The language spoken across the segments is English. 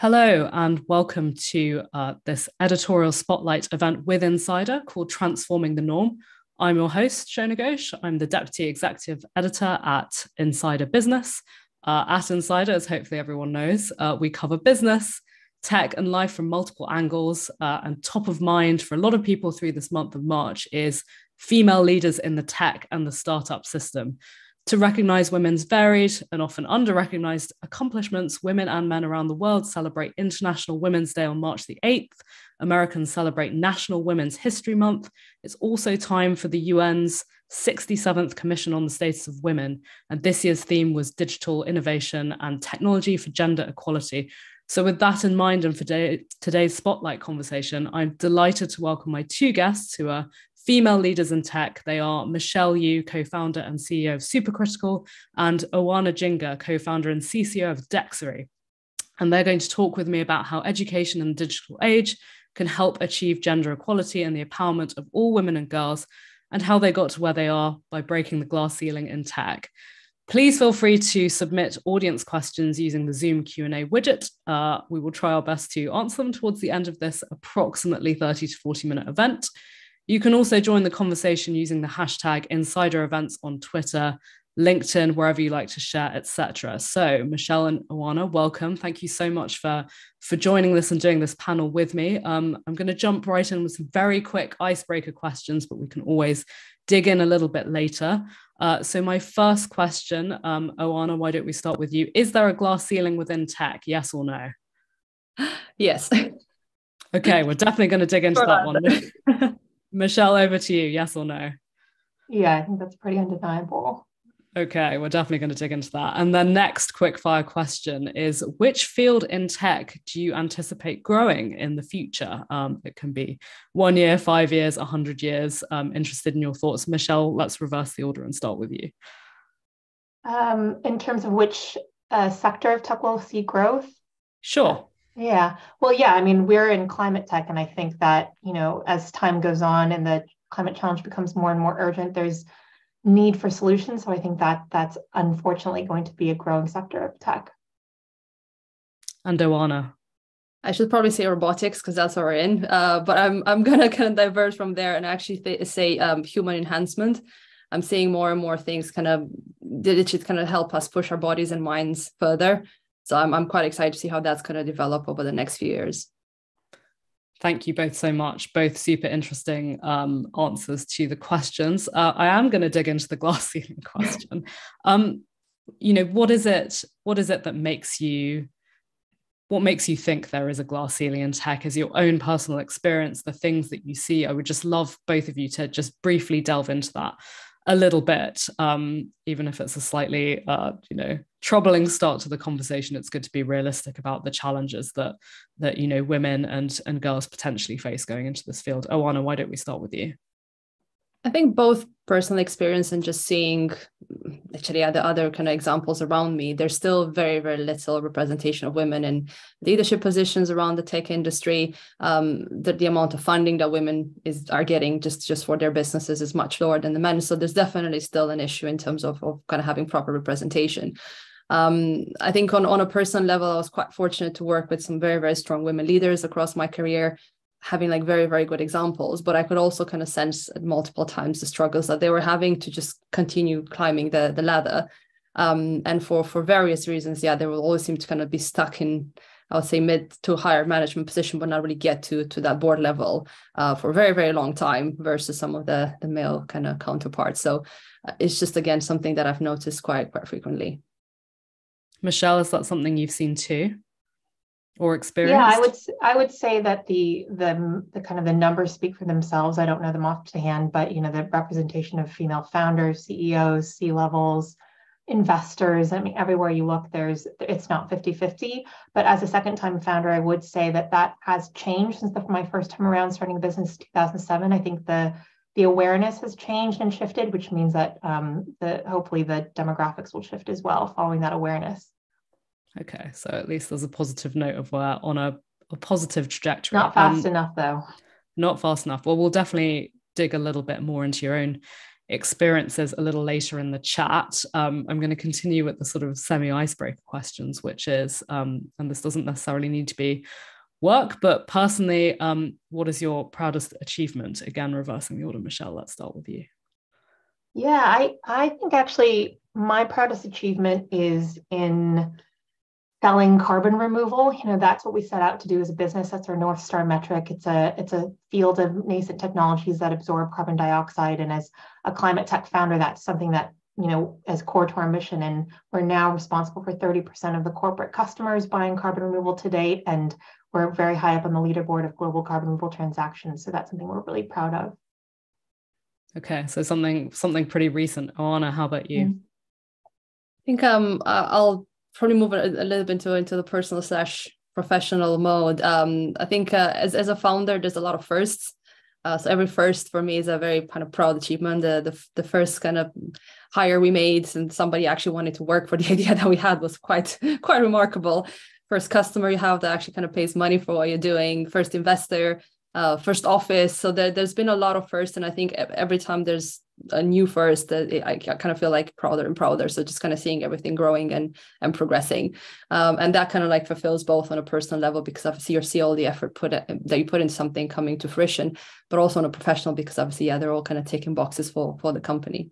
Hello, and welcome to uh, this editorial spotlight event with Insider called Transforming the Norm. I'm your host, Shona Ghosh. I'm the Deputy Executive Editor at Insider Business. Uh, at Insider, as hopefully everyone knows, uh, we cover business, tech, and life from multiple angles. Uh, and top of mind for a lot of people through this month of March is female leaders in the tech and the startup system. To recognize women's varied and often under recognized accomplishments, women and men around the world celebrate International Women's Day on March the 8th. Americans celebrate National Women's History Month. It's also time for the UN's 67th Commission on the Status of Women. And this year's theme was digital innovation and technology for gender equality. So, with that in mind, and for day, today's spotlight conversation, I'm delighted to welcome my two guests who are female leaders in tech. They are Michelle You, co founder and CEO of Supercritical, and Oana Jinga, co founder and CCO of Dexory. And they're going to talk with me about how education in the digital age can help achieve gender equality and the empowerment of all women and girls, and how they got to where they are by breaking the glass ceiling in tech. Please feel free to submit audience questions using the Zoom Q&A widget. Uh, we will try our best to answer them towards the end of this approximately 30 to 40 minute event. You can also join the conversation using the hashtag insider events on Twitter, LinkedIn, wherever you like to share, etc. So, Michelle and Oana, welcome. Thank you so much for for joining this and doing this panel with me. Um, I'm going to jump right in with some very quick icebreaker questions, but we can always dig in a little bit later. Uh, so, my first question, um, Oana, why don't we start with you? Is there a glass ceiling within tech? Yes or no? Yes. Okay, we're definitely going to dig into that one. Michelle, over to you. Yes or no? Yeah, I think that's pretty undeniable. Okay, we're definitely going to dig into that. And the next quick fire question is which field in tech do you anticipate growing in the future? Um, it can be one year, five years, a 100 years. Um, interested in your thoughts. Michelle, let's reverse the order and start with you. Um, in terms of which uh, sector of tech will see growth? Sure. Yeah. Well, yeah, I mean, we're in climate tech, and I think that, you know, as time goes on and the climate challenge becomes more and more urgent, there's need for solutions. So I think that that's unfortunately going to be a growing sector of tech. And Oana. I should probably say robotics because that's we're in. Uh, but I'm I'm gonna kind of diverge from there and actually th- say um, human enhancement. I'm seeing more and more things kind of that it should kind of help us push our bodies and minds further. So I'm, I'm quite excited to see how that's going to develop over the next few years. Thank you both so much. Both super interesting um, answers to the questions. Uh, I am going to dig into the glass ceiling question. um, you know, what is it? What is it that makes you? What makes you think there is a glass ceiling in tech? Is your own personal experience, the things that you see? I would just love both of you to just briefly delve into that a little bit, um, even if it's a slightly, uh, you know, troubling start to the conversation. It's good to be realistic about the challenges that that you know women and and girls potentially face going into this field. Oh, Oana, why don't we start with you? I think both personal experience and just seeing actually the other kind of examples around me, there's still very, very little representation of women in leadership positions around the tech industry. Um, the, the amount of funding that women is are getting just, just for their businesses is much lower than the men. So there's definitely still an issue in terms of, of kind of having proper representation. Um, I think on, on a personal level, I was quite fortunate to work with some very, very strong women leaders across my career having like very very good examples but i could also kind of sense at multiple times the struggles that they were having to just continue climbing the the ladder. Um, and for for various reasons yeah they will always seem to kind of be stuck in i would say mid to higher management position but not really get to to that board level uh, for a very very long time versus some of the the male kind of counterparts. So uh, it's just again something that i've noticed quite quite frequently. Michelle is that something you've seen too or experience? Yeah, I would I would say that the the the kind of the numbers speak for themselves. I don't know them off to hand, but you know the representation of female founders, CEOs, C levels, investors. I mean, everywhere you look, there's it's not 50-50. But as a second time founder, I would say that that has changed since the, my first time around starting a business 2007. I think the the awareness has changed and shifted, which means that um, the hopefully the demographics will shift as well following that awareness. Okay, so at least there's a positive note of where on a, a positive trajectory. Not fast um, enough, though. Not fast enough. Well, we'll definitely dig a little bit more into your own experiences a little later in the chat. Um, I'm going to continue with the sort of semi icebreaker questions, which is, um, and this doesn't necessarily need to be work, but personally, um, what is your proudest achievement? Again, reversing the order, Michelle, let's start with you. Yeah, I, I think actually my proudest achievement is in selling carbon removal. You know that's what we set out to do as a business. That's our north star metric. It's a it's a field of nascent technologies that absorb carbon dioxide. And as a climate tech founder that's something that you know as core to our mission. And we're now responsible for 30% of the corporate customers buying carbon removal to date. And we're very high up on the leaderboard of global carbon removal transactions. So that's something we're really proud of. Okay. So something something pretty recent. Oana, how about you? Mm-hmm. I think um I'll probably move a, a little bit into into the personal slash professional mode. Um, I think uh, as as a founder, there's a lot of firsts. Uh, so every first for me is a very kind of proud achievement. The, the the first kind of hire we made and somebody actually wanted to work for the idea that we had was quite quite remarkable. First customer you have that actually kind of pays money for what you're doing. First investor, uh, first office. So there, there's been a lot of first, and I think every time there's a new first I, I kind of feel like prouder and prouder. So just kind of seeing everything growing and and progressing. Um, and that kind of like fulfills both on a personal level because obviously you see all the effort put that you put in something coming to fruition but also on a professional because obviously yeah they're all kind of taking boxes for for the company.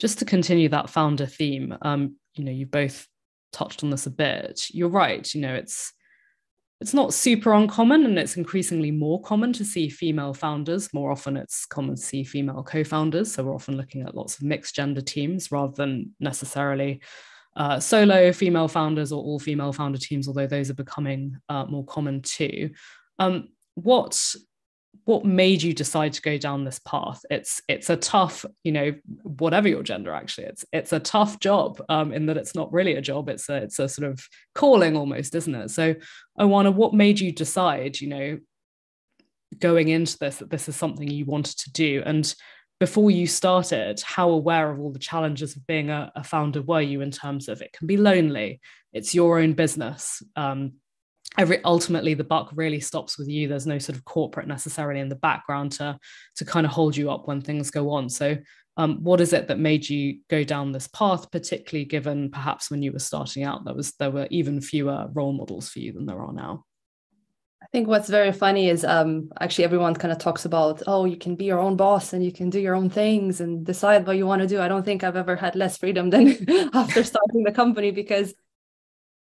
Just to continue that founder theme um you know you both touched on this a bit. You're right you know it's it's not super uncommon and it's increasingly more common to see female founders. More often, it's common to see female co founders. So, we're often looking at lots of mixed gender teams rather than necessarily uh, solo female founders or all female founder teams, although those are becoming uh, more common too. Um, what what made you decide to go down this path? It's it's a tough you know whatever your gender actually it's it's a tough job um, in that it's not really a job it's a it's a sort of calling almost isn't it? So Oana what made you decide you know going into this that this is something you wanted to do? And before you started how aware of all the challenges of being a, a founder were you in terms of it can be lonely it's your own business um, every ultimately the buck really stops with you. There's no sort of corporate necessarily in the background to to kind of hold you up when things go on. So um, what is it that made you go down this path particularly given perhaps when you were starting out there was there were even fewer role models for you than there are now? I think what's very funny is um, actually everyone kind of talks about, oh, you can be your own boss and you can do your own things and decide what you want to do. I don't think I've ever had less freedom than after starting the company because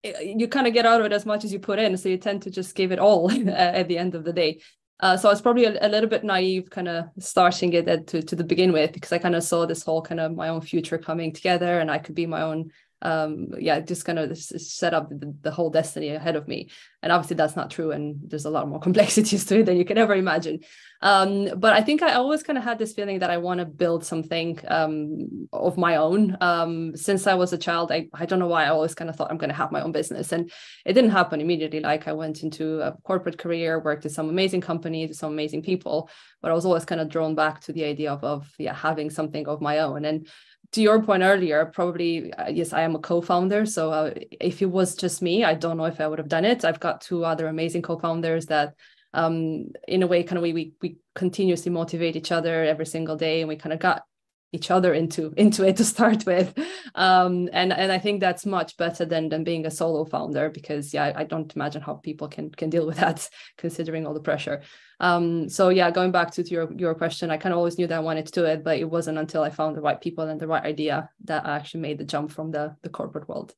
you kind of get out of it as much as you put in so you tend to just give it all at the end of the day. Uh, so I was probably a, a, little bit naive, kind of starting it at, to to the begin with, because I kind of saw this whole kind of my own future coming together, and I could be my own um yeah just kind of set up the, the, whole destiny ahead of me. And obviously that's not true and there's a lot more complexities to it than you can ever imagine. Um but i think i always kind of had this feeling that i want to build something um of my own. Um since i was a child i i don't know why i always kind of thought i'm going to have my own business and it didn't happen immediately. Like i went into a corporate career worked at some amazing companies some amazing people but i was always kind of drawn back to the idea of of yeah having something of my own. And to your point earlier, probably uh, yes, I am a co-founder. So uh, if it was just me, I don't know if I would have done it. I've got two other amazing co-founders that, um, in a way, kind of we we we continuously motivate each other every single day, and we kind of got each other into into it to start with. Um, and and i think that's much better than than being a solo founder because yeah I, don't imagine how people can can deal with that considering all the pressure. Um, so yeah going back to, to your your question i kind of always knew that i wanted to do it but it wasn't until i found the right people and the right idea that i actually made the jump from the the corporate world.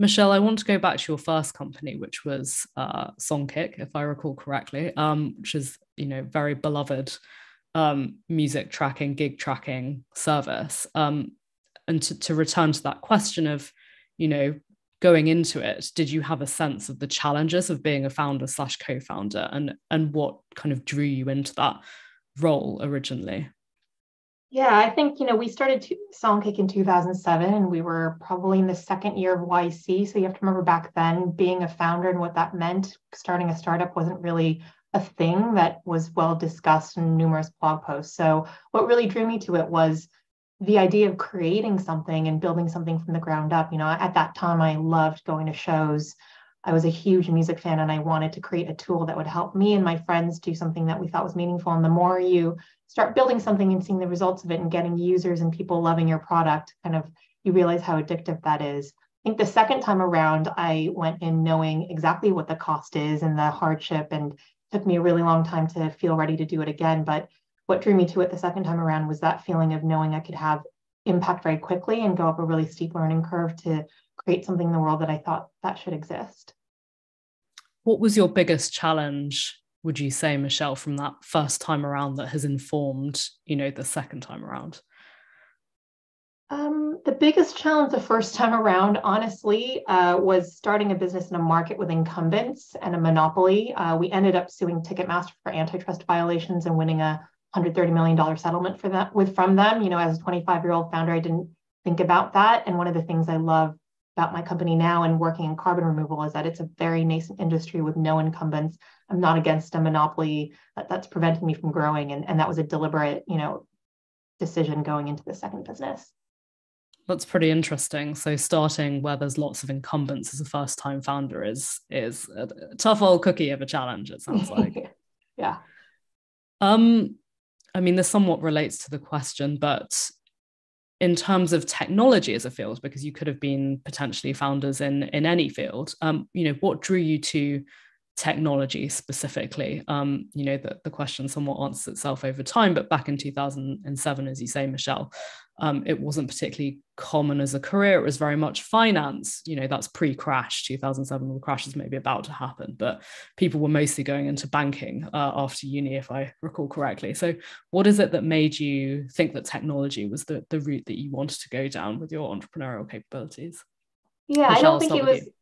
Michelle, I want to go back to your first company, which was uh, Songkick, if I recall correctly, um, which is you know very beloved um, music tracking, gig tracking service. Um, and to, to return to that question of, you know, going into it, did you have a sense of the challenges of being a founder slash co-founder and and what kind of drew you into that role originally? Yeah, I think you know we started to, Songkick in 2007, and we were probably in the second year of YC. So you have to remember back then, being a founder and what that meant. Starting a startup wasn't really a thing that was well discussed in numerous blog posts. So, what really drew me to it was the idea of creating something and building something from the ground up. You know, at that time, I loved going to shows. I was a huge music fan and I wanted to create a tool that would help me and my friends do something that we thought was meaningful. And the more you start building something and seeing the results of it and getting users and people loving your product, kind of you realize how addictive that is. I think the second time around, I went in knowing exactly what the cost is and the hardship, and took me a really long time to feel ready to do it again. But what drew me to it the second time around was that feeling of knowing I could have impact very quickly and go up a really steep learning curve to create something in the world that I thought that should exist. What was your biggest challenge, would you say, Michelle, from that first time around that has informed, you know, the second time around? Um, the biggest challenge the first time around, honestly, uh, was starting a business in a market with incumbents and a monopoly. Uh, we ended up suing Ticketmaster for antitrust violations and winning a $130 million settlement for that with from them. You know, as a 25 year old founder, I didn't think about that. And one of the things I love about my company now and working in carbon removal is that it's a very nascent industry with no incumbents. I'm not against a monopoly that, that's preventing me from growing. And, and that was a deliberate, you know, decision going into the second business. That's pretty interesting. So starting where there's lots of incumbents as a first time founder is is a tough old cookie of a challenge, it sounds like. yeah. Um, I mean, this somewhat relates to the question, but in terms of technology as a field, because you could have been potentially founders in in any field, um, you know, what drew you to technology specifically? Um, you know, the, the question somewhat answers itself over time, but back in 2007, as you say, Michelle, um, it wasn't particularly common as a career. It was very much finance. You know, that's pre-crash. 2007, the crash is maybe about to happen, but people were mostly going into banking uh, after uni, if I recall correctly. So, what is it that made you think that technology was the the route that you wanted to go down with your entrepreneurial capabilities? Yeah, Michelle, I don't think it was. You.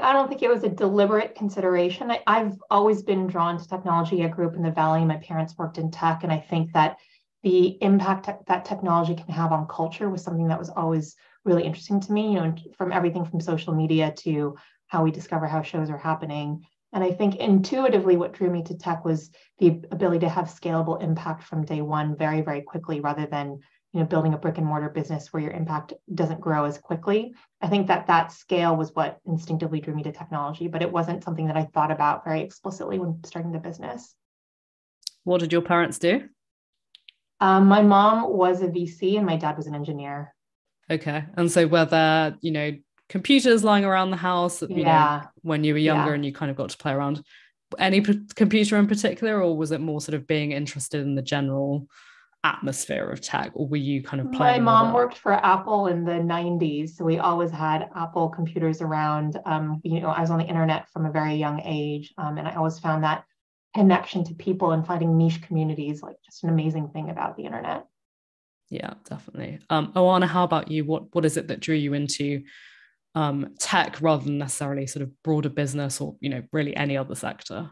I don't think it was a deliberate consideration. I, I've always been drawn to technology. I grew up in the Valley. My parents worked in tech, and I think that the impact that technology can have on culture was something that was always really interesting to me, you know, from everything from social media to how we discover how shows are happening. And I think intuitively, what drew me to tech was the ability to have scalable impact from day one very, very quickly rather than you know building a brick and mortar business where your impact doesn't grow as quickly. I think that that scale was what instinctively drew me to technology but it wasn't something that i thought about very explicitly when starting the business. What did your parents do um, my mom was a VC and my dad was an engineer. Okay. And so were there, you know, computers lying around the house, you yeah. know, when you were younger yeah. and you kind of got to play around? Any p- computer in particular, or was it more sort of being interested in the general atmosphere of tech, or were you kind of playing? My mom worked for Apple in the 90s, so we always had Apple computers around. Um, you know, I was on the internet from a very young age, um, and I always found that connection to people and finding niche communities like just an amazing thing about the internet. Yeah definitely. Um Oana, how about you? What what is it that drew you into um tech rather than necessarily sort of broader business or you know really any other sector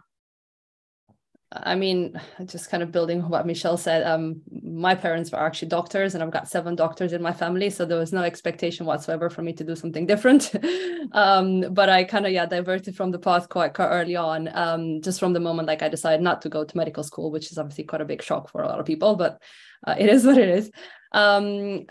I mean, just kind of building what Michelle said, um, my parents were actually doctors, and I've got seven doctors in my family, so there was no expectation whatsoever for me to do something different. um, but I kind of yeah diverted from the path quite, quite early on, um, just from the moment like I decided not to go to medical school, which is obviously quite a big shock for a lot of people, but uh, it is what it is um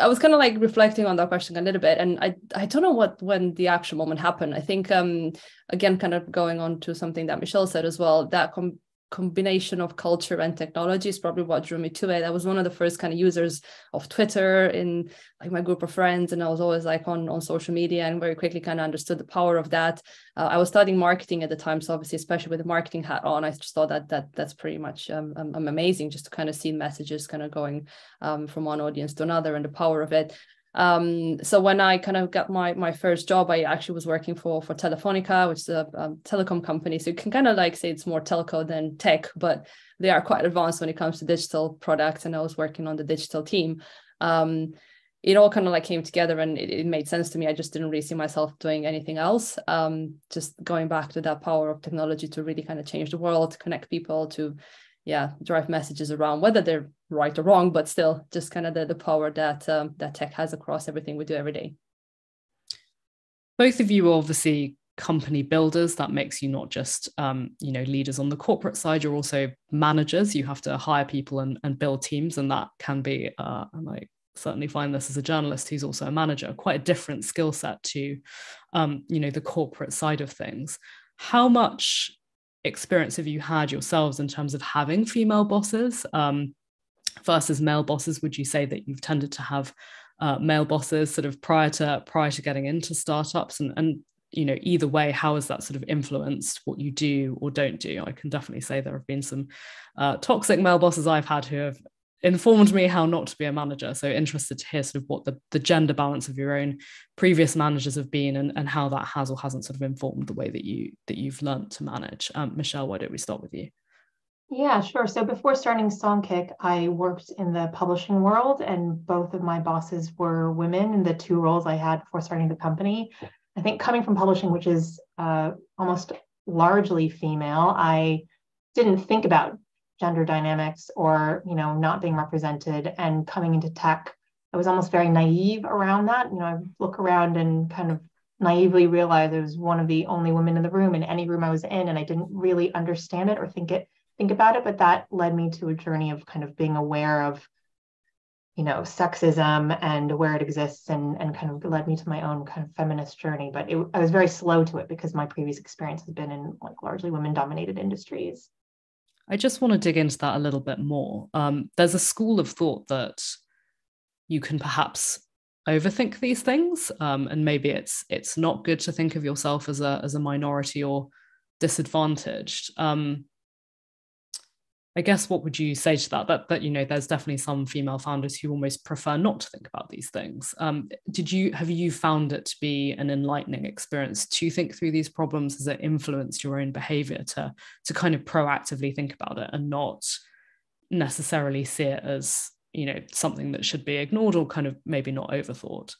i was kind of like reflecting on that question a little bit and i i don't know what when the actual moment happened. I think um again kind of going on to something that michelle said as well that com- combination of culture and technology is probably what drew me to it. I was one of the first kind of users of Twitter in like my group of friends, and I was always like on on social media, and very quickly kind of understood the power of that. Uh, I was studying marketing at the time, so obviously, especially with the marketing hat on, I just thought that that that's pretty much um, um, amazing just to kind of see messages kind of going um, from one audience to another and the power of it um, so when I kind of got my my first job, I actually was working for for Telefonica, which is a, a telecom company. So you can kind of like say it's more telco than tech, but they are quite advanced when it comes to digital products. And I was working on the digital team. Um, it all kind of like came together and it, it, made sense to me. I just didn't really see myself doing anything else. Um, just going back to that power of technology to really kind of change the world, to connect people, to yeah drive messages around whether they're right or wrong but still just kind of the, the power that um, that tech has across everything we do every day. Both of you are obviously company builders. That makes you not just um, you know leaders on the corporate side you're also managers. You have to hire people and, and build teams and that can be uh, I certainly find this as a journalist who's also a manager, quite a different skill set to, um, you know, the corporate side of things. How much experience have you had yourselves in terms of having female bosses? Um, versus male bosses? Would you say that you've tended to have uh, male bosses sort of prior to prior to getting into startups and, and you know either way how has that sort of influenced what you do or don't do i can definitely say there have been some uh, toxic male bosses i've had who have informed me how not to be a manager. So interested to hear sort of what the, the gender balance of your own previous managers have been and, and how that has or hasn't sort of informed the way that you that you've learned to manage. Um, Michelle, why don't we start with you? Yeah, sure. So before starting Songkick, I worked in the publishing world, and both of my bosses were women in the two roles I had before starting the company. I think coming from publishing, which is uh, almost largely female, I didn't think about gender dynamics or you know not being represented and coming into tech i was almost very naive around that you know i look around and kind of naively realize i was one of the only women in the room in any room i was in and i didn't really understand it or think it think about it but that led me to a journey of kind of being aware of you know sexism and where it exists and and kind of led me to my own kind of feminist journey but it, i was very slow to it because my previous experience has been in like largely women dominated industries I just want to dig into that a little bit more. Um, there's a school of thought that you can perhaps overthink these things, um, and maybe it's it's not good to think of yourself as a as a minority or disadvantaged. Um, I guess what would you say to that? That that you know, there's definitely some female founders who almost prefer not to think about these things. Um, did you have you found it to be an enlightening experience to think through these problems? Has it influenced your own behavior to to kind of proactively think about it and not necessarily see it as you know something that should be ignored or kind of maybe not overthought?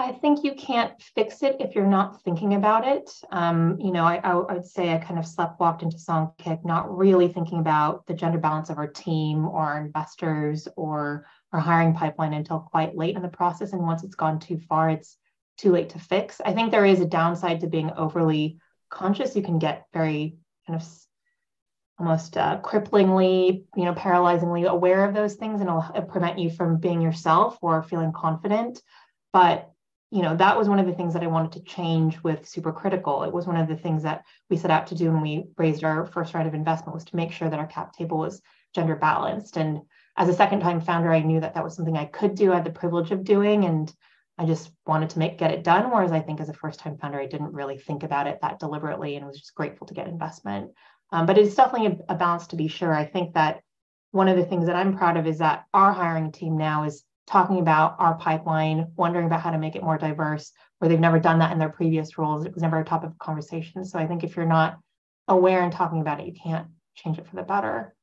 I think you can't fix it if you're not thinking about it. Um, you know, I, I, would say I kind of slept walked into Songkick, not really thinking about the gender balance of our team or our investors or our hiring pipeline until quite late in the process. And once it's gone too far, it's too late to fix. I think there is a downside to being overly conscious. You can get very kind of almost uh, cripplingly, you know, paralyzingly aware of those things, and it'll prevent you from being yourself or feeling confident. But you know that was one of the things that i wanted to change with supercritical. It was one of the things that we set out to do when we raised our first round of investment was to make sure that our cap table was gender balanced. And as a second time founder i knew that that was something i could do i had the privilege of doing and i just wanted to make get it done. Whereas i think as a first time founder i didn't really think about it that deliberately and was just grateful to get investment. Um, but it's definitely a, a balance to be sure. I think that one of the things that i'm proud of is that our hiring team now is talking about our pipeline, wondering about how to make it more diverse, where they've never done that in their previous roles. It was never a topic of conversation. So I think if you're not aware and talking about it, you can't change it for the better.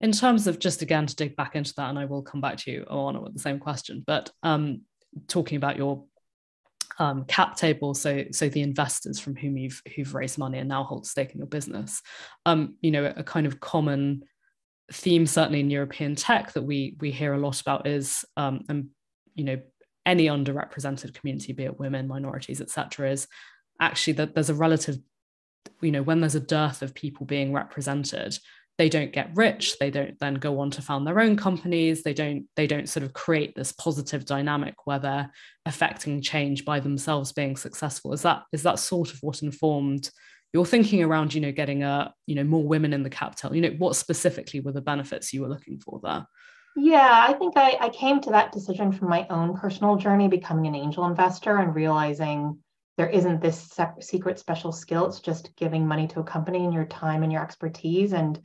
In terms of just again to dig back into that, and I will come back to you, Oana with the same question, but um, talking about your um, cap table, so so the investors from whom you've who've raised money and now hold stake in your business, um, you know, a kind of common theme certainly in European tech that we we hear a lot about is um, and you know any underrepresented community, be it women, minorities, etc., is actually that there's a relative, you know, when there's a dearth of people being represented, they don't get rich, they don't then go on to found their own companies, they don't they don't sort of create this positive dynamic where they're affecting change by themselves being successful. Is that is that sort of what informed you're thinking around you know getting a you know more women in the capital you know what specifically were the benefits you were looking for there yeah i think I, I came to that decision from my own personal journey becoming an angel investor and realizing there isn't this secret special skill it's just giving money to a company and your time and your expertise and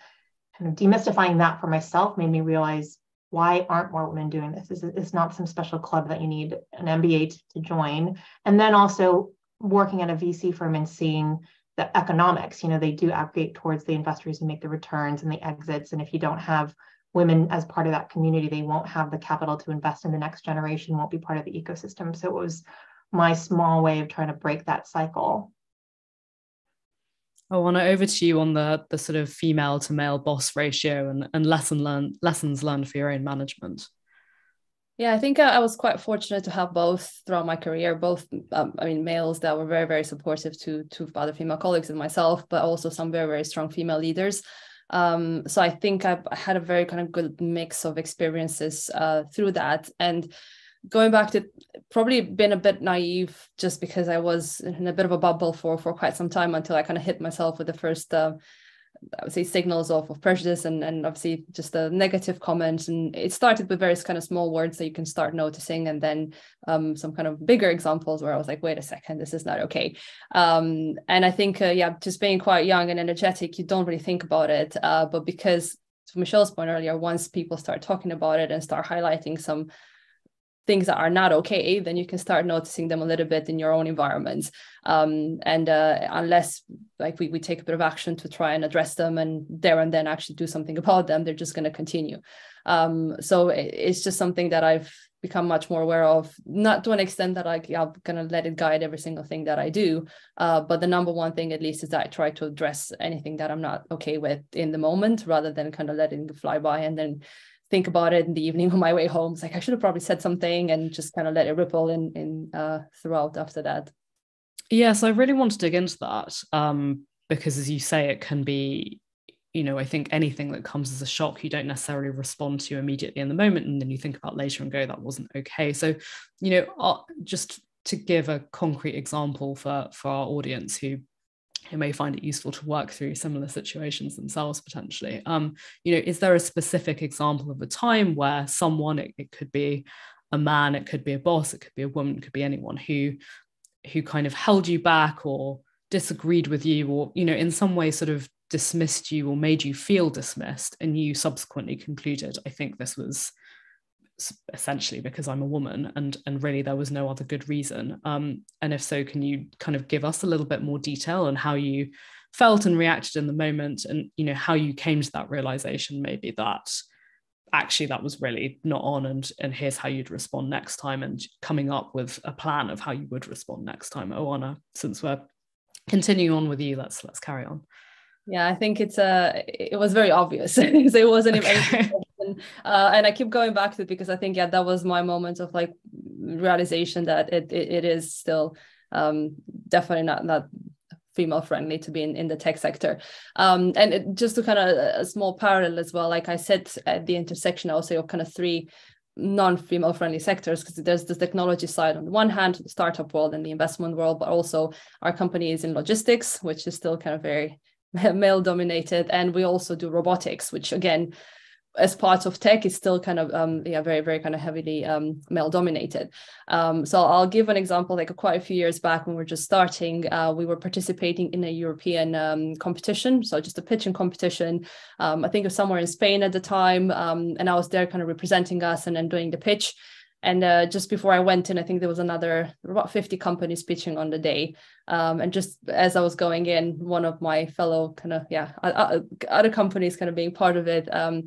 kind of demystifying that for myself made me realize why aren't more women doing this? It's, it's not some special club that you need an MBA to join. And then also working at a VC firm and seeing the economics you know they do aggregate towards the investors who make the returns and the exits. And if you don't have women as part of that community they won't have the capital to invest in the next generation won't be part of the ecosystem. So it was my small way of trying to break that cycle. I want to over to you on the the sort of female to male boss ratio and, and lesson learned lessons learned for your own management. Yeah, I think I was quite fortunate to have both throughout my career. Both, um, I mean, males that were very, very supportive to to other female colleagues and myself, but also some very, very strong female leaders. Um, so I think I've had a very kind of good mix of experiences uh, through that. And going back to probably been a bit naive just because I was in a bit of a bubble for for quite some time until I kind of hit myself with the first uh, I would say signals of, of prejudice and, and obviously just the negative comments. And it started with various kind of small words that you can start noticing, and then um, some kind of bigger examples where I was like, wait a second, this is not okay. Um, and I think, uh, yeah, just being quite young and energetic, you don't really think about it. Uh, but because, to Michelle's point earlier, once people start talking about it and start highlighting some things that are not okay, then you can start noticing them a little bit in your own environment. Um, and uh, unless like we, we take a bit of action to try and address them and there and then actually do something about them, they're just going to continue. Um, so it's just something that I've become much more aware of, not to an extent that I, I'm going to let it guide every single thing that I do. Uh, but the number one thing, at least, is that I try to address anything that I'm not okay with in the moment rather than kind of letting it fly by and then think about it in the evening on my way home. It's like I should have probably said something and just kind of let it ripple in in uh, throughout after that. Yes, I really want to dig into that um, because, as you say, it can be. You know, I think anything that comes as a shock, you don't necessarily respond to immediately in the moment, and then you think about later and go, "That wasn't okay." So, you know, uh, just to give a concrete example for for our audience who who may find it useful to work through similar situations themselves potentially. Um, you know is there a specific example of a time where someone it, it, could be a man it could be a boss it could be a woman it could be anyone who who kind of held you back or disagreed with you or you know in some way sort of dismissed you or made you feel dismissed and you subsequently concluded i think this was essentially because I'm a woman and and really there was no other good reason. Um, and if so can you kind of give us a little bit more detail on how you felt and reacted in the moment and you know how you came to that realization maybe that actually that was really not on and and here's how you'd respond next time and coming up with a plan of how you would respond next time. Oana since we're continuing on with you let's let's carry on. Yeah i think it's a uh, it was very obvious. So it wasn't okay and uh, and I keep going back to it because I think yeah that was my moment of like realization that it it, it is still um, definitely not not female friendly to be in, in the tech sector. Um, and it, just to kind of a small parallel as well like I said at the intersection also of kind of three non-female friendly sectors because there's the technology side on the one hand the startup world and the investment world but also our company is in logistics which is still kind of very male dominated and we also do robotics which again as part of tech is still kind of um, yeah very very kind of heavily um, male dominated. Um, so i'll give an example like quite a few years back when we are just starting uh, we were participating in a european um, competition so just a pitching competition. Um, i think it was somewhere in spain at the time um, and i was there kind of representing us and then doing the pitch. And uh, just before I went in, I think there was another about 50 companies pitching on the day. Um, and just as I was going in, one of my fellow kind of, yeah, other companies kind of being part of it, um,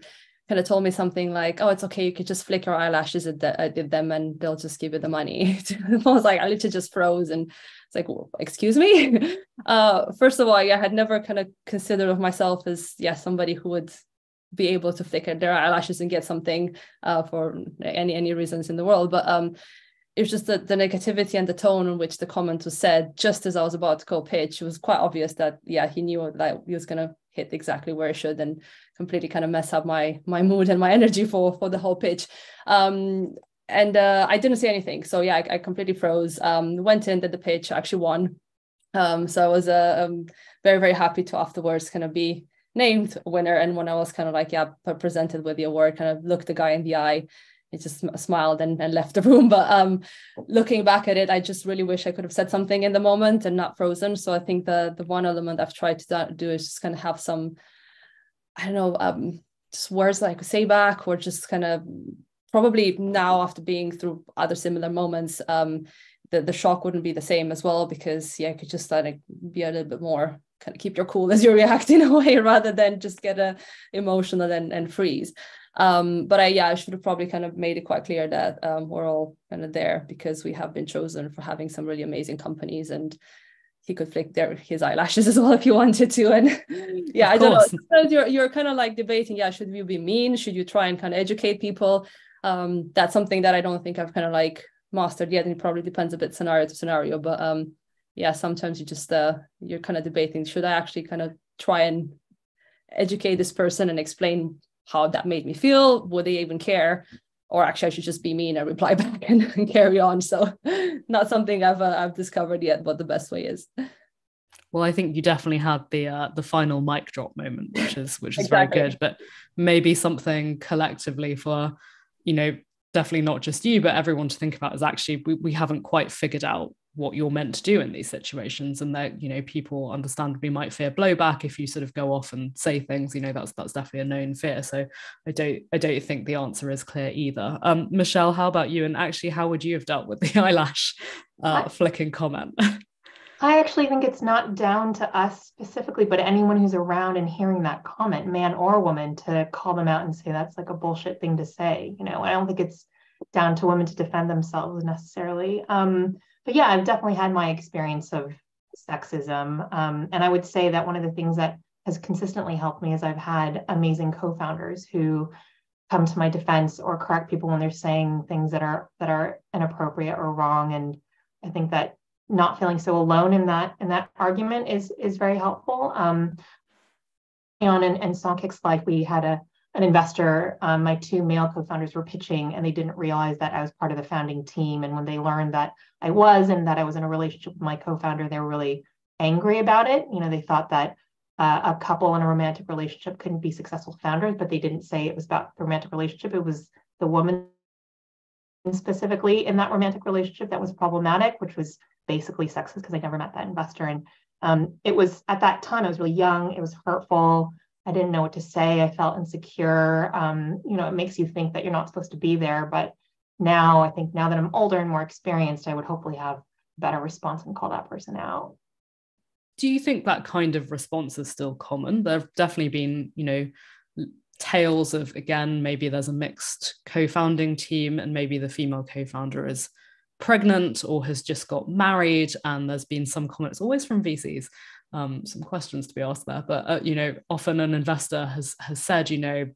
kind of told me something like, "Oh, it's okay. You could just flick your eyelashes at, the, at them, and they'll just give you the money." I was like, I literally just froze, and it's like, well, "Excuse me." uh, first of all, yeah, I had never kind of considered of myself as yeah somebody who would be able to flick their eyelashes and get something uh, for any any reasons in the world, but um, it was just the, the negativity and the tone in which the comment was said just as I was about to go pitch. It was quite obvious that yeah, he knew that he was gonna hit exactly where it should and completely kind of mess up my my mood and my energy for for the whole pitch. Um, and uh, I didn't say anything, so yeah, I, I completely froze. Um, went in, did the pitch, actually won. Um, so I was uh, um, very very happy to afterwards kind of be named winner. And when I was kind of like yeah presented with the award, kind of looked the guy in the eye it just smiled and, and left the room. But um, looking back at it, I just really wish I could have said something in the moment and not frozen. So I think the the one element I've tried to do is just kind of have some, I don't know, um, just words that I could say back or just kind of probably now after being through other similar moments, um, the, the shock wouldn't be the same as well because yeah, I could just like be a little bit more kind of keep your cool as you react in a way rather than just get a emotional and, and freeze. Um, but I, yeah, I should have probably kind of made it quite clear that um, we're all kind of there because we have been chosen for having some really amazing companies and he could flick their his eyelashes as well if he wanted to. And yeah, of I don't know. You're you're kind of like debating, yeah, should you be mean? Should you try and kind of educate people? Um, that's something that I don't think I've kind of like mastered yet. And it probably depends a bit scenario to scenario. But um, yeah, sometimes you just uh you're kind of debating, should I actually kind of try and educate this person and explain how that made me feel would they even care or actually I should just be mean and reply back and, and carry on. So not something I've uh, I've discovered yet what the best way is. Well, I think you definitely had the uh, the final mic drop moment, which is which is exactly. very good. But maybe something collectively for you know definitely not just you, but everyone to think about is actually we, we haven't quite figured out what you're meant to do in these situations and that you know people understandably might fear blowback if you sort of go off and say things you know that's that's definitely a known fear. So i don't i don't think the answer is clear either. Um michelle how about you? And actually how would you have dealt with the eyelash uh, I, flicking comment? I actually think it's not down to us specifically but anyone who's around and hearing that comment man or woman to call them out and say that's like a bullshit thing to say you know? I don't think it's down to women to defend themselves necessarily. Um but yeah, I've definitely had my experience of sexism. Um, and I would say that one of the things that has consistently helped me is I've had amazing co-founders who come to my defense or correct people when they're saying things that are that are inappropriate or wrong. And I think that not feeling so alone in that in that argument is is very helpful. Um, on in, in Songkick's life, we had a an investor, um, my two male co-founders were pitching and they didn't realize that I was part of the founding team. And when they learned that I was and that I was in a relationship with my co-founder, they were really angry about it. You know, they thought that uh, a couple in a romantic relationship couldn't be successful founders, but they didn't say it was about the romantic relationship. It was the woman specifically in that romantic relationship that was problematic, which was basically sexist because I never met that investor. And um, it was at that time, I was really young, it was hurtful. I didn't know what to say. I felt insecure. Um, you know, it makes you think that you're not supposed to be there. But now, I think now that I'm older and more experienced, I would hopefully have better response and call that person out. Do you think that kind of response is still common? There have definitely been, you know, tales of again, maybe there's a mixed co-founding team, and maybe the female co-founder is pregnant or has just got married, and there's been some comments always from VCs um, some questions to be asked there. But uh, you know, often an investor has has said, you know,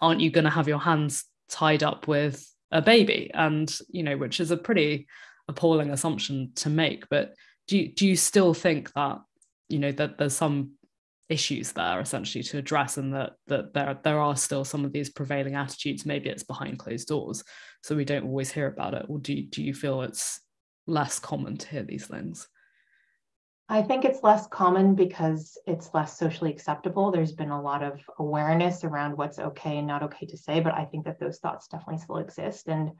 aren't you going to have your hands tied up with a baby? And you know, which is a pretty appalling assumption to make. But do you, do you still think that you know that there's some issues there essentially to address and that that there there are still some of these prevailing attitudes maybe it's behind closed doors so we don't always hear about it or do do you feel it's less common to hear these things I think it's less common because it's less socially acceptable. There's been a lot of awareness around what's okay and not okay to say, but I think that those thoughts definitely still exist. And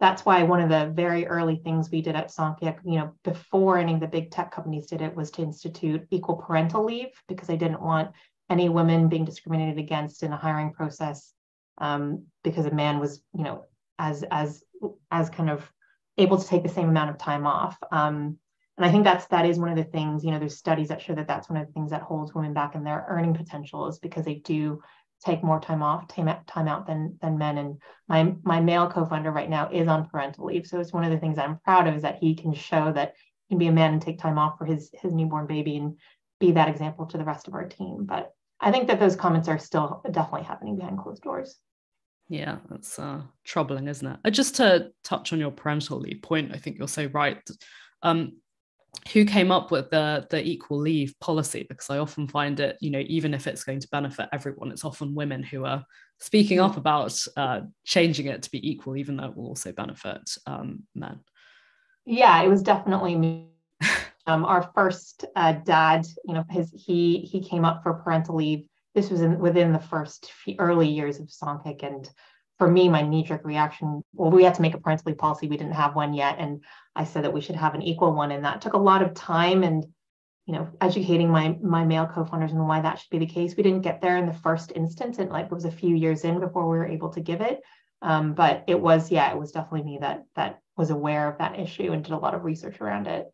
that's why one of the very early things we did at Songkick, you know, before any of the big tech companies did it, was to institute equal parental leave because I didn't want any women being discriminated against in a hiring process um, because a man was, you know, as as as kind of able to take the same amount of time off. Um, and I think that's that is one of the things, you know, there's studies that show that that's one of the things that holds women back in their earning potential is because they do take more time off, time, time out than than men. And my my male co-founder right now is on parental leave. So it's one of the things I'm proud of is that he can show that he can be a man and take time off for his his newborn baby and be that example to the rest of our team. But I think that those comments are still definitely happening behind closed doors. Yeah, that's uh, troubling, isn't it? Uh, just to touch on your parental leave point, I think you're so right. Um, who came up with the the equal leave policy? Because i often find it you know even if it's going to benefit everyone it's often women who are speaking up about uh, changing it to be equal even though it will also benefit um, men. Yeah it was definitely me. Um, our first uh, dad you know his he he came up for parental leave. This was in, within the first early years of songkick and for me, my knee jerk reaction, well, we had to make a parental leave policy. We didn't have one yet. And I said that we should have an equal one. And that took a lot of time and, you know, educating my my male co-founders and why that should be the case. We didn't get there in the first instance. And like it was a few years in before we were able to give it. Um, but it was, yeah, it was definitely me that that was aware of that issue and did a lot of research around it.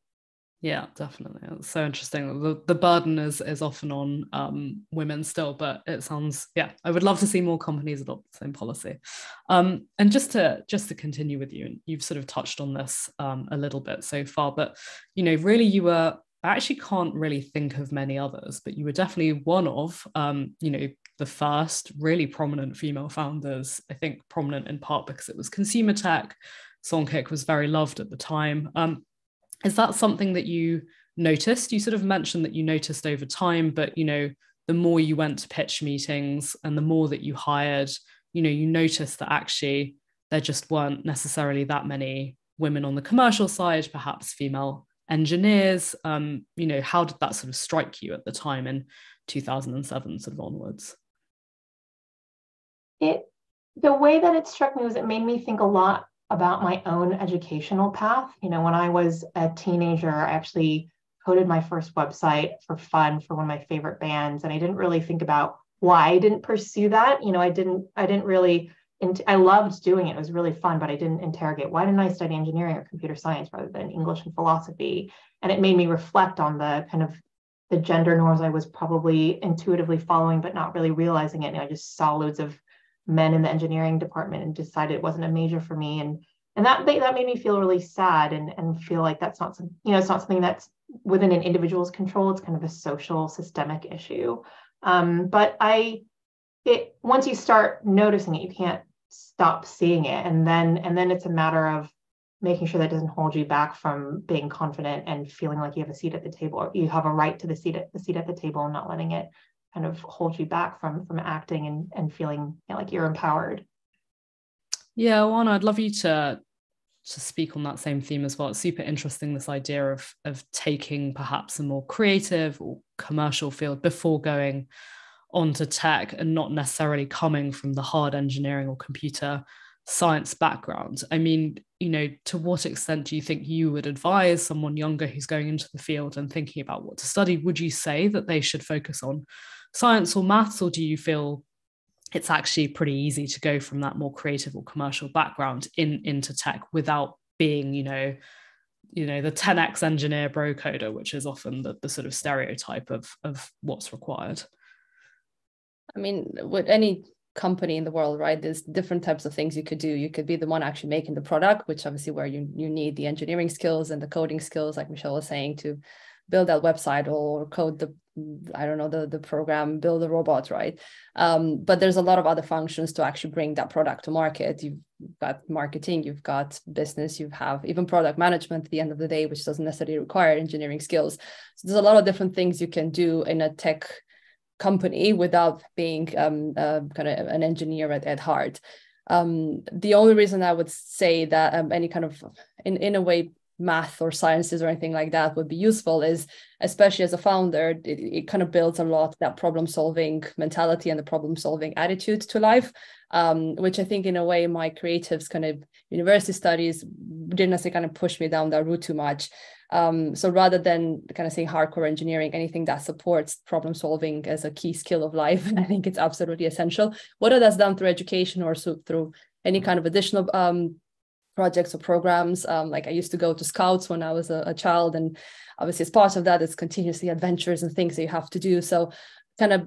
Yeah, definitely. It's so interesting. The, the burden is is often on um, women still, but it sounds yeah. I would love to see more companies adopt the same policy. Um, and just to just to continue with you, and you've sort of touched on this um, a little bit so far, but you know, really, you were. I actually can't really think of many others, but you were definitely one of, um, you know, the first really prominent female founders. I think prominent in part because it was consumer tech. Songkick was very loved at the time. Um, is that something that you noticed? You sort of mentioned that you noticed over time, but you know, the more you went to pitch meetings and the more that you hired, you know, you noticed that actually there just weren't necessarily that many women on the commercial side, perhaps female engineers. Um, you know, how did that sort of strike you at the time in 2007 sort of onwards? It the way that it struck me was it made me think a lot about my own educational path. You know, when I was a teenager, I actually coded my first website for fun for one of my favorite bands, and I didn't really think about why I didn't pursue that. You know, I didn't I didn't really I loved doing it. It was really fun, but I didn't interrogate why didn't I study engineering or computer science rather than English and philosophy? And it made me reflect on the kind of the gender norms I was probably intuitively following, but not really realizing it. And I just saw loads of men in the engineering department and decided it wasn't a major for me. And and that that made me feel really sad and and feel like that's not some you know it's not something that's within an individual's control. It's kind of a social systemic issue. Um, but I it once you start noticing it, you can't stop seeing it and then and then it's a matter of making sure that doesn't hold you back from being confident and feeling like you have a seat at the table or you have a right to the seat at the seat at the table and not letting it kind of hold you back from from acting and and feeling you know, like you're empowered yeah Oana I'd love you to to speak on that same theme as well it's super interesting this idea of of taking perhaps a more creative or commercial field before going onto tech and not necessarily coming from the hard engineering or computer science background. I mean, you know, to what extent do you think you would advise someone younger who's going into the field and thinking about what to study? Would you say that they should focus on science or maths, or do you feel it's actually pretty easy to go from that more creative or commercial background in into tech without being, you know, you know, the 10x engineer bro coder, which is often the, the sort of stereotype of of what's required? I mean, with any company in the world, right? There's different types of things you could do. You could be the one actually making the product, which obviously where you you need the engineering skills and the coding skills, like Michelle was saying, to build that website or code the I don't know the the program, build a robot, right? Um, but there's a lot of other functions to actually bring that product to market. You've got marketing, you've got business, you have even product management at the end of the day, which doesn't necessarily require engineering skills. So there's a lot of different things you can do in a tech company without being um, uh, kind of an engineer at, at heart. Um, the only reason I would say that um, any kind of, in, in a way, math or sciences or anything like that would be useful is especially as a founder it, it kind of builds a lot that problem solving mentality and the problem solving attitude to life um, which i think in a way my creatives kind of university studies didn't necessarily kind of push me down that route too much um, so rather than kind of saying hardcore engineering, anything that supports problem solving as a key skill of life, I think it's absolutely essential. Whether that's done through education or through any kind of additional um, projects or programs. Um, like I used to go to scouts when I was a, a, child, and obviously as part of that, it's continuously adventures and things that you have to do. So kind of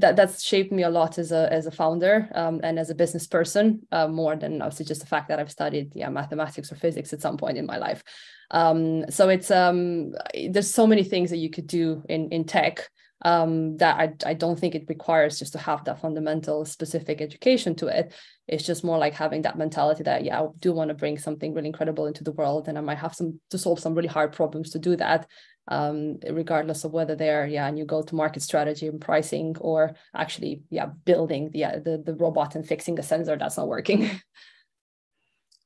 that that's shaped me a lot as a as a founder um, and as a business person uh, more than obviously just the fact that I've studied yeah mathematics or physics at some point in my life. Um, so it's um, there's so many things that you could do in in tech um, that I, I don't think it requires just to have that fundamental specific education to it. It's just more like having that mentality that, yeah, I do want to bring something really incredible into the world and I might have some to solve some really hard problems to do that, um, regardless of whether they're, yeah, and you go to market strategy and pricing or actually, yeah, building the, the, the robot and fixing a sensor that's not working.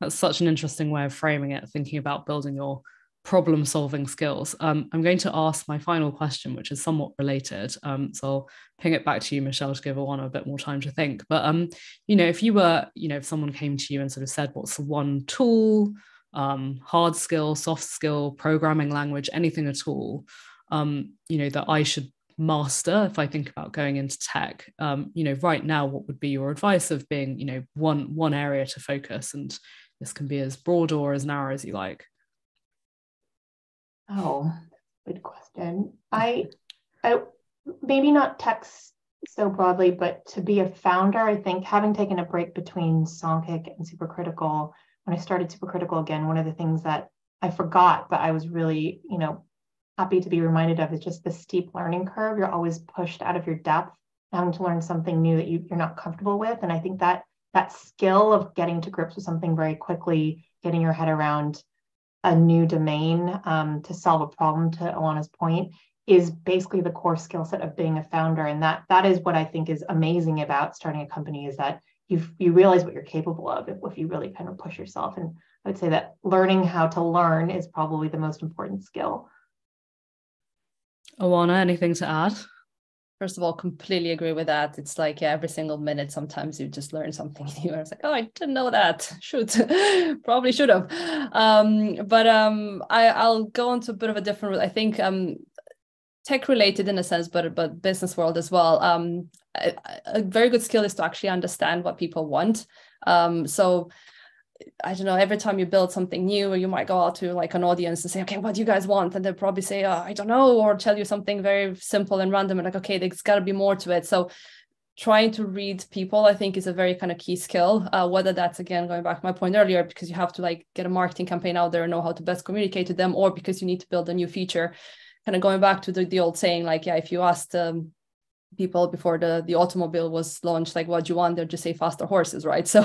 That's such an interesting way of framing it, thinking about building your problem solving skills. Um, I'm going to ask my final question, which is somewhat related. Um, so I'll ping it back to you, Michelle, to give Oana a bit more time to think. But um, you know, if you were, you know, if someone came to you and sort of said, "What's the one tool, um, hard skill, soft skill, programming language, anything at all, um, you know, that I should master if I think about going into tech?" Um, you know, right now, what would be your advice of being, you know, one one area to focus and this can be as broad or as narrow as you like. Oh, good question. I, I maybe not tech so broadly, but to be a founder, I think having taken a break between Songkick and Supercritical, when I started Supercritical again, one of the things that I forgot, but I was really, you know, happy to be reminded of is just the steep learning curve. You're always pushed out of your depth, having to learn something new that you, you're not comfortable with. And I think that that skill of getting to grips with something very quickly, getting your head around a new domain um, to solve a problem to Oana's point is basically the core skill set of being a founder. And that that is what i think is amazing about starting a company is that you you realize what you're capable of if, if you really kind of push yourself. And i would say that learning how to learn is probably the most important skill. Oana, anything to add? First of all, completely agree with that. It's like every single minute, sometimes you just learn something new. I was like, oh, I didn't know that. Shoot, probably should have. Um, but um, I, I'll go into a bit of a different. I think um, tech related in a sense, but but business world as well. Um, a, a very good skill is to actually understand what people want. Um, so I don't know, every time you build something new, you might go out to like an audience and say, okay, what do you guys want? And they'll probably say, oh, I don't know, or tell you something very simple and random and like, okay, there's got to be more to it. So trying to read people, I think is a very kind of key skill, uh, whether that's again, going back to my point earlier, because you have to like get a marketing campaign out there and know how to best communicate to them, or because you need to build a new feature. Kind of going back to the, the old saying, like, yeah, if you asked um, people before the the automobile was launched like what do you want? They'll just say faster horses right? So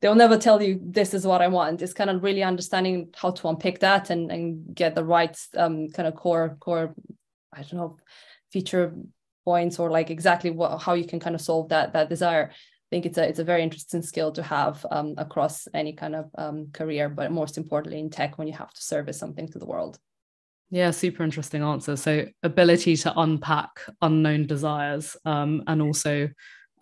they'll never tell you this is what i want. It's kind of really understanding how to unpick that and and get the right um, kind of core core i don't know feature points or like exactly what how you can kind of solve that that desire. I think it's a it's a very interesting skill to have um, across any kind of um, career, but most importantly in tech when you have to service something to the world. Yeah, super interesting answer. So, ability to unpack unknown desires, um, and also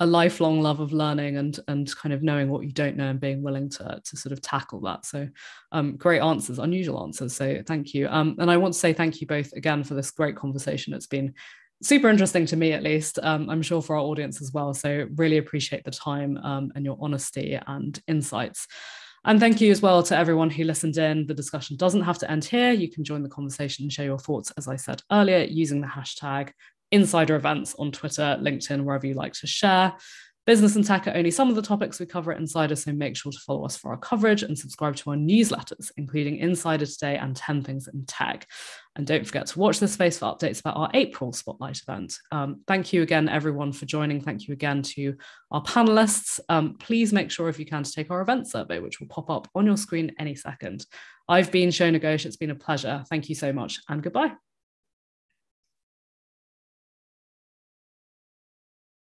a lifelong love of learning and and kind of knowing what you don't know and being willing to to sort of tackle that. So, um, great answers, unusual answers. So, thank you. Um, and I want to say thank you both again for this great conversation. It's been super interesting to me, at least. Um, I'm sure for our audience as well. So, really appreciate the time um, and your honesty and insights. And thank you as well to everyone who listened in. The discussion doesn't have to end here. You can join the conversation and share your thoughts, as I said earlier, using the hashtag insider events on Twitter, LinkedIn, wherever you like to share. Business and tech are only some of the topics we cover at Insider, so make sure to follow us for our coverage and subscribe to our newsletters, including Insider Today and 10 Things in Tech. And don't forget to watch this space for updates about our April Spotlight event. Um, thank you again, everyone, for joining. Thank you again to our panelists. Um, please make sure, if you can, to take our event survey, which will pop up on your screen any second. I've been Shona Ghosh. It's been a pleasure. Thank you so much, and goodbye.